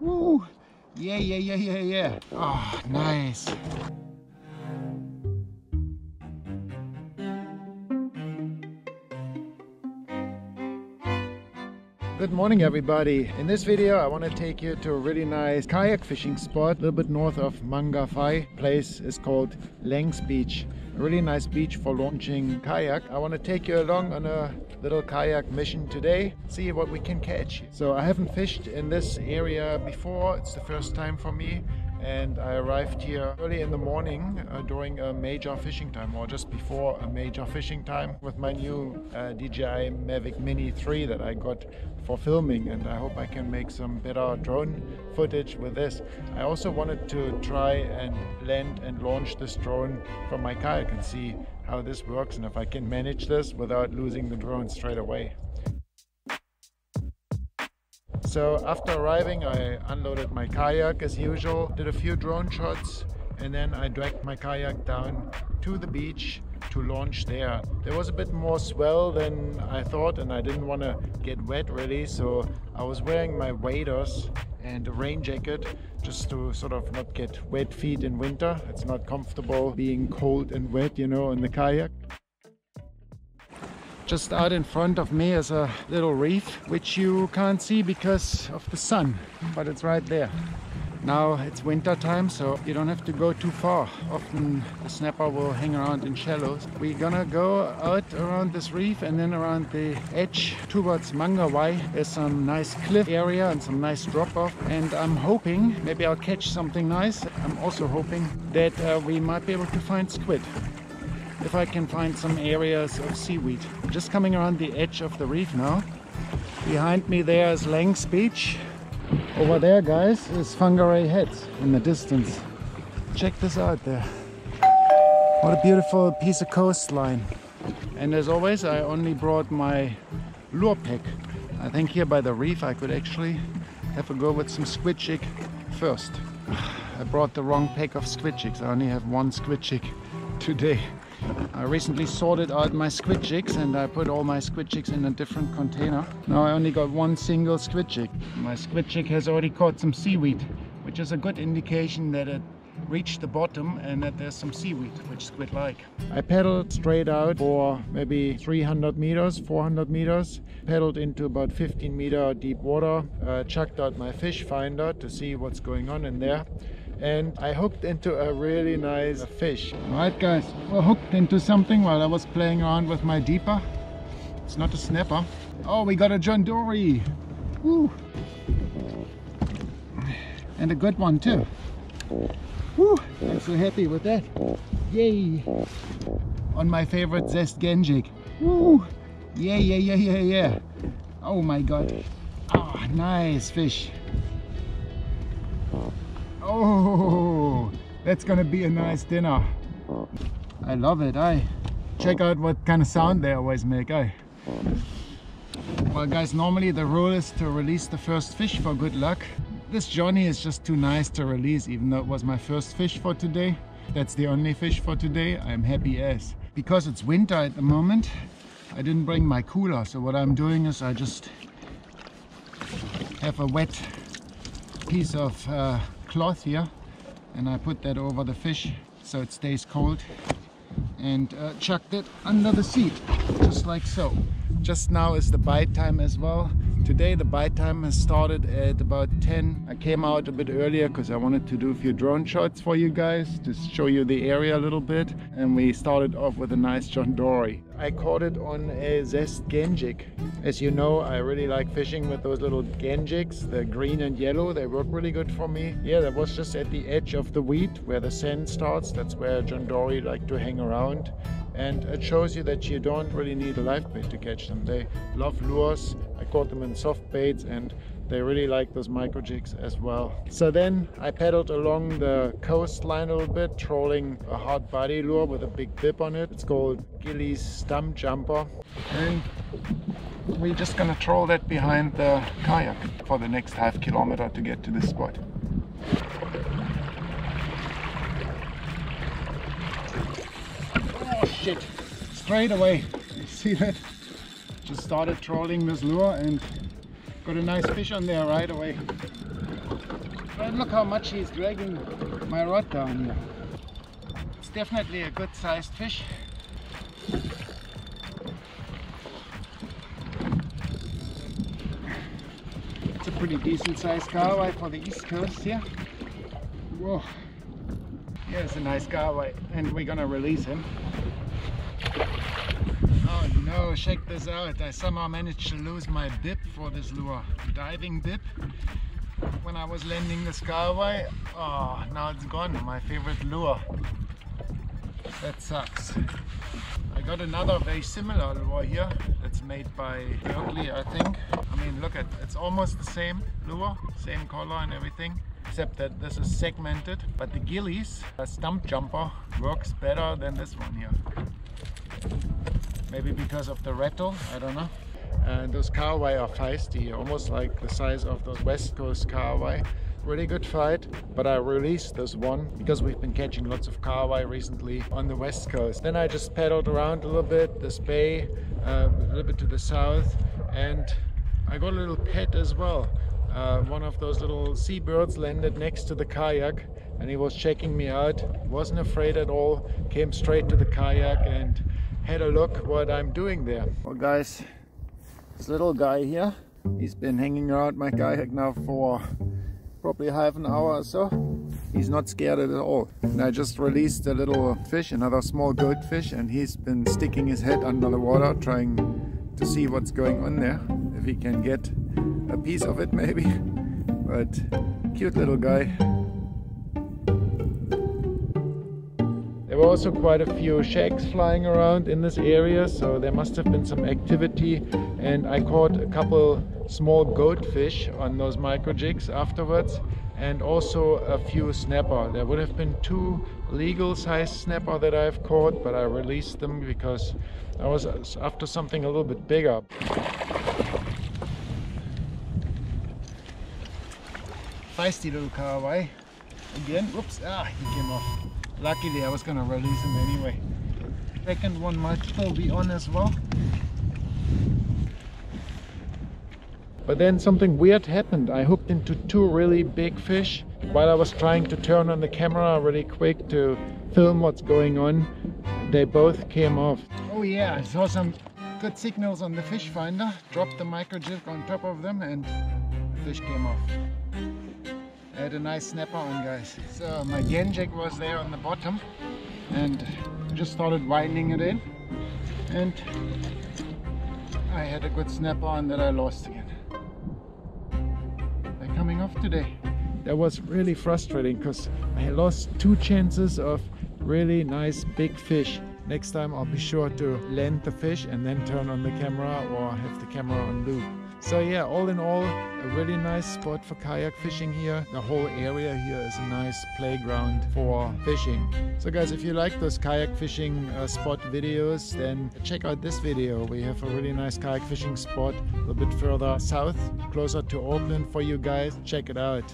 Woo! Yeah, yeah, yeah, yeah, yeah. Oh, nice. Good morning everybody. In this video I want to take you to a really nice kayak fishing spot a little bit north of Mangawhai. Place is called Langs Beach. A really nice beach for launching kayak. I want to take you along on a little kayak mission today, see what we can catch. So I haven't fished in this area before, it's the first time for me and I arrived here early in the morning uh, during a major fishing time or just before a major fishing time with my new uh, DJI Mavic Mini 3 that I got for filming and I hope I can make some better drone footage with this. I also wanted to try and land and launch this drone from my kayak and see how this works and if I can manage this without losing the drone straight away. So after arriving, I unloaded my kayak as usual, did a few drone shots, and then I dragged my kayak down to the beach to launch there. There was a bit more swell than I thought and I didn't want to get wet really so I was wearing my waders and a rain jacket just to sort of not get wet feet in winter. It's not comfortable being cold and wet you know in the kayak. Just out in front of me is a little reef, which you can't see because of the sun, but it's right there. Now it's winter time, so you don't have to go too far. Often the snapper will hang around in shallows. We're gonna go out around this reef and then around the edge towards Mangawhai. There's some nice cliff area and some nice drop off. And I'm hoping maybe I'll catch something nice. I'm also hoping that uh, we might be able to find squid if I can find some areas of seaweed. I'm Just coming around the edge of the reef now. Behind me there is Langs Beach. Over there, guys, is Whangarei Heads in the distance. Check this out there. What a beautiful piece of coastline. And as always, I only brought my lure pack. I think here by the reef I could actually have a go with some squid jig first. I brought the wrong pack of squid jigs. I only have one squid jig today. I recently sorted out my squid jigs and I put all my squid jigs in a different container. Now I only got one single squid jig. My squid jig has already caught some seaweed, which is a good indication that it reached the bottom and that there's some seaweed, which squid like. I paddled straight out for maybe 300 meters, 400 meters, paddled into about 15 meter deep water, uh, chucked out my fish finder to see what's going on in there and I hooked into a really nice fish. Alright guys, we're hooked into something while I was playing around with my deeper. It's not a snapper. Oh, we got a John Dory. Woo. And a good one too. Woo. I'm so happy with that. Yay. On my favorite zest genjig. Woo. Yeah, yeah, yeah, yeah, yeah. Oh my god. Oh, nice fish. Oh, that's gonna be a nice dinner. I love it, I. Check out what kind of sound they always make, I. Well guys, normally the rule is to release the first fish for good luck. This Johnny is just too nice to release, even though it was my first fish for today. That's the only fish for today. I'm happy as. Because it's winter at the moment, I didn't bring my cooler. So what I'm doing is I just have a wet piece of uh, cloth here and I put that over the fish so it stays cold and uh, chucked it under the seat just like so. Just now is the bite time as well. Today the bite time has started at about 10 I came out a bit earlier because I wanted to do a few drone shots for you guys to show you the area a little bit and we started off with a nice John Dory I caught it on a zest genjig as you know I really like fishing with those little genjigs the green and yellow. They work really good for me. Yeah that was just at the edge of the weed where the sand starts. That's where John Dory like to hang around. And it shows you that you don't really need a live bait to catch them. They love lures. I caught them in soft baits and they really like those micro jigs as well. So then I paddled along the coastline a little bit, trolling a hard body lure with a big bib on it. It's called Gillies Stump Jumper. And we're just gonna troll that behind the kayak for the next half kilometer to get to this spot. Oh shit straight away you see that just started trolling this lure and got a nice fish on there right away But look how much he's dragging my rod down here. It's definitely a good sized fish. It's a pretty decent sized kahawai for the east coast here. Whoa. Here's a nice kahawai and we're gonna release him. Oh no, check this out. I somehow managed to lose my bib for this lure. Diving bib. When I was landing the kahawai. Oh, now it's gone. My favorite lure. That sucks. I got another very similar lure here. It's made by Berkley, I think. I mean, look at it's almost the same lure, same color and everything except that this is segmented but the gillies a stump jumper works better than this one here maybe because of the rattle I don't know. And those kahawai are feisty almost like the size of those west coast kahawai really good fight but I released this one because we've been catching lots of kahawai recently on the west coast. Then I just paddled around a little bit this bay uh, a little bit to the south and I got a little pet as well. Uh, one of those little seabirds landed next to the kayak and he was checking me out. Wasn't afraid at all came straight to the kayak and had a look what I'm doing there. Well guys this little guy here he's been hanging around my kayak now for probably half an hour or so. He's not scared at all. And I just released a little fish another small goldfish and he's been sticking his head under the water trying to see what's going on there if he can get a piece of it maybe. But cute little guy there were also quite a few shags flying around in this area so there must have been some activity and I caught a couple small goldfish on those micro jigs afterwards and also a few snapper. There would have been two legal size snapper that I've caught, but I released them because I was after something a little bit bigger. Feisty little kahawai. Again, whoops, ah, he came off. Luckily, I was gonna release him anyway. Second one might still be on as well. But then something weird happened. I hooked into two really big fish while I was trying to turn on the camera really quick to film what's going on. They both came off. Oh yeah, I saw some good signals on the fish finder. Dropped the micro jig on top of them and the fish came off. I had a nice snapper on guys. So my jig was there on the bottom and just started winding it in and I had a good snapper on that I lost again They're coming off today. That was really frustrating because I lost two chances of really nice big fish. Next time I'll be sure to land the fish and then turn on the camera or have the camera on loop. So yeah, all in all, a really nice spot for kayak fishing here. The whole area here is a nice playground for fishing. So guys, if you like those kayak fishing uh, spot videos, then check out this video. We have a really nice kayak fishing spot a little bit further south, closer to Auckland for you guys. Check it out.